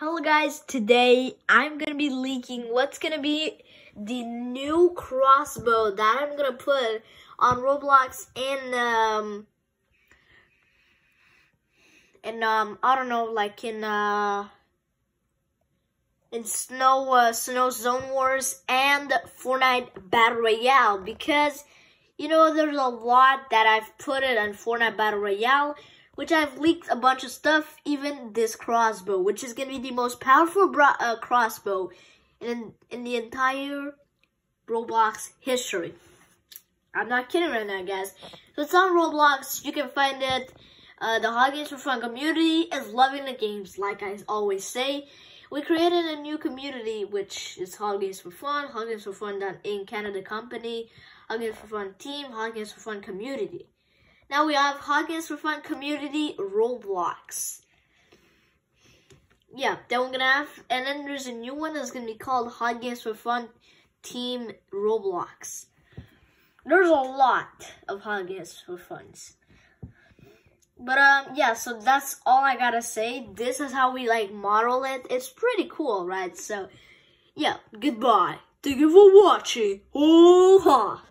Hello guys, today I'm gonna be leaking what's gonna be the new crossbow that I'm gonna put on Roblox and um and um I don't know like in uh in Snow uh, Snow Zone Wars and Fortnite Battle Royale because you know there's a lot that I've put it on Fortnite Battle Royale which I've leaked a bunch of stuff, even this crossbow, which is going to be the most powerful uh, crossbow in, in the entire Roblox history. I'm not kidding right now, guys. So it's on Roblox. You can find it. Uh, the Hot for Fun community is loving the games, like I always say. We created a new community, which is Hot for Fun, Hot for Fun in Canada company, Hot for Fun team, Hot for Fun community. Now we have Games for Fun Community Roblox. Yeah, then we're gonna have, and then there's a new one that's gonna be called Hot Games for Fun Team Roblox. There's a lot of Hot Games for Funs. But um, yeah, so that's all I gotta say. This is how we like model it. It's pretty cool, right? So, yeah, goodbye. Thank you for watching. Oh ha!